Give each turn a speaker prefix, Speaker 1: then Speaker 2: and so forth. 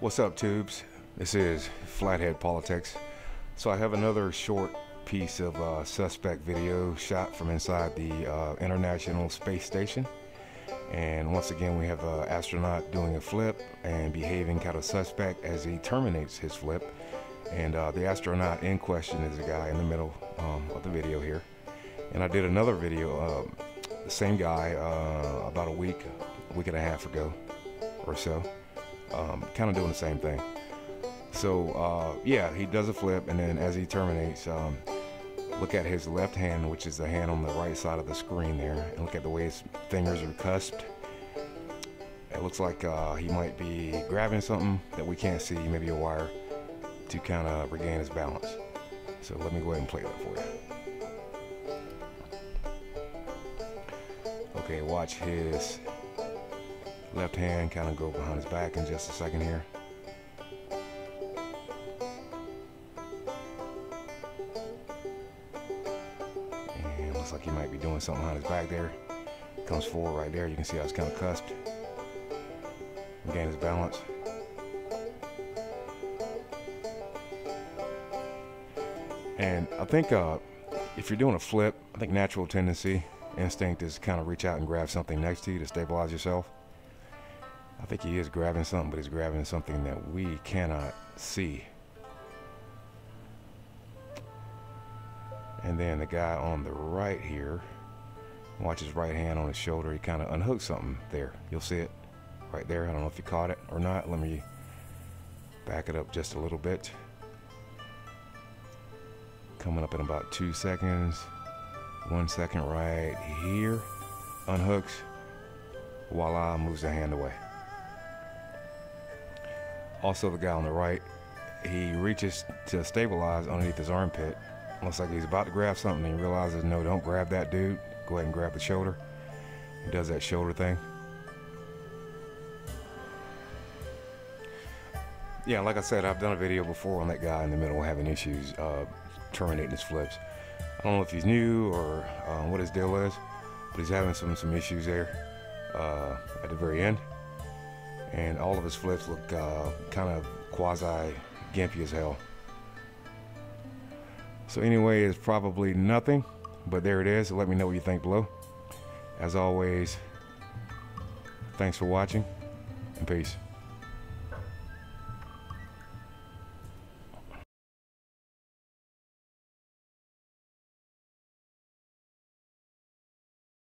Speaker 1: What's up, tubes? This is Flathead Politics. So I have another short piece of uh, suspect video shot from inside the uh, International Space Station. And once again, we have an astronaut doing a flip and behaving kind of suspect as he terminates his flip. And uh, the astronaut in question is the guy in the middle um, of the video here. And I did another video, um, the same guy, uh, about a week, a week and a half ago or so um, kind of doing the same thing. So uh, yeah, he does a flip, and then as he terminates, um, look at his left hand, which is the hand on the right side of the screen there, and look at the way his fingers are cusped. It looks like uh, he might be grabbing something that we can't see, maybe a wire, to kind of regain his balance. So let me go ahead and play that for you. Okay, watch his left hand kind of go behind his back in just a second here. And looks like he might be doing something behind his back there. Comes forward right there. You can see how it's kind of cusped. Gain his balance. And I think uh, if you're doing a flip, I think natural tendency, instinct is kind of reach out and grab something next to you to stabilize yourself. I think he is grabbing something, but he's grabbing something that we cannot see. And then the guy on the right here, watch his right hand on his shoulder. He kind of unhooks something there. You'll see it right there. I don't know if you caught it or not. Let me back it up just a little bit. Coming up in about two seconds. One second right here. Unhooks. Voila, moves the hand away. Also, the guy on the right, he reaches to stabilize underneath his armpit. Looks like he's about to grab something and he realizes, no, don't grab that dude. Go ahead and grab the shoulder. He does that shoulder thing. Yeah, like I said, I've done a video before on that guy in the middle having issues uh, terminating his flips. I don't know if he's new or uh, what his deal is, but he's having some some issues there uh, at the very end and all of his flips look uh, kind of quasi gimpy as hell. So anyway, it's probably nothing, but there it is. Let me know what you think below. As always, thanks for watching, and peace.